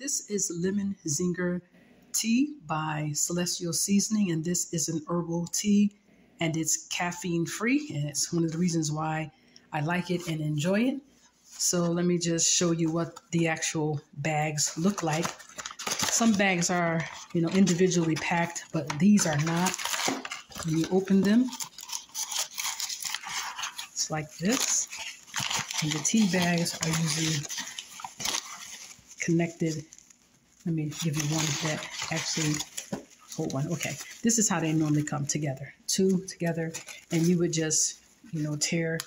this is lemon zinger tea by Celestial Seasoning, and this is an herbal tea, and it's caffeine free, and it's one of the reasons why I like it and enjoy it. So let me just show you what the actual bags look like. Some bags are, you know, individually packed, but these are not. When you open them, it's like this. And the tea bags are usually connected. Let me give you one that actually hold one. Okay, this is how they normally come together. Two together, and you would just, you know, tear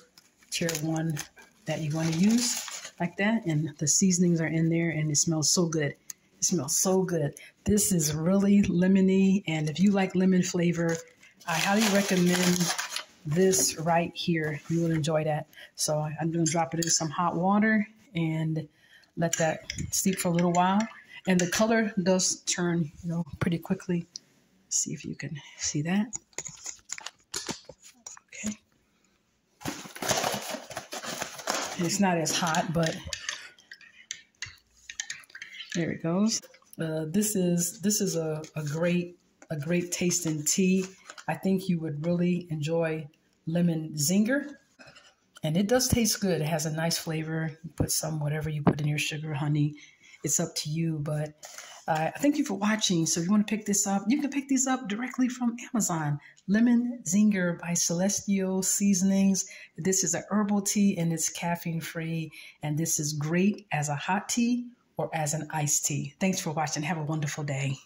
tear one that you want to use like that, and the seasonings are in there, and it smells so good. It smells so good. This is really lemony, and if you like lemon flavor, I highly recommend this right here. You will enjoy that. So I'm going to drop it in some hot water and let that steep for a little while. And the color does turn, you know, pretty quickly. see if you can see that. Okay. It's not as hot, but there it goes. Uh, this is this is a, a great a great tasting tea. I think you would really enjoy lemon zinger. And it does taste good. It has a nice flavor. You put some whatever you put in your sugar, honey. It's up to you. But uh, thank you for watching. So if you want to pick this up, you can pick these up directly from Amazon. Lemon Zinger by Celestial Seasonings. This is a herbal tea and it's caffeine free. And this is great as a hot tea or as an iced tea. Thanks for watching. Have a wonderful day.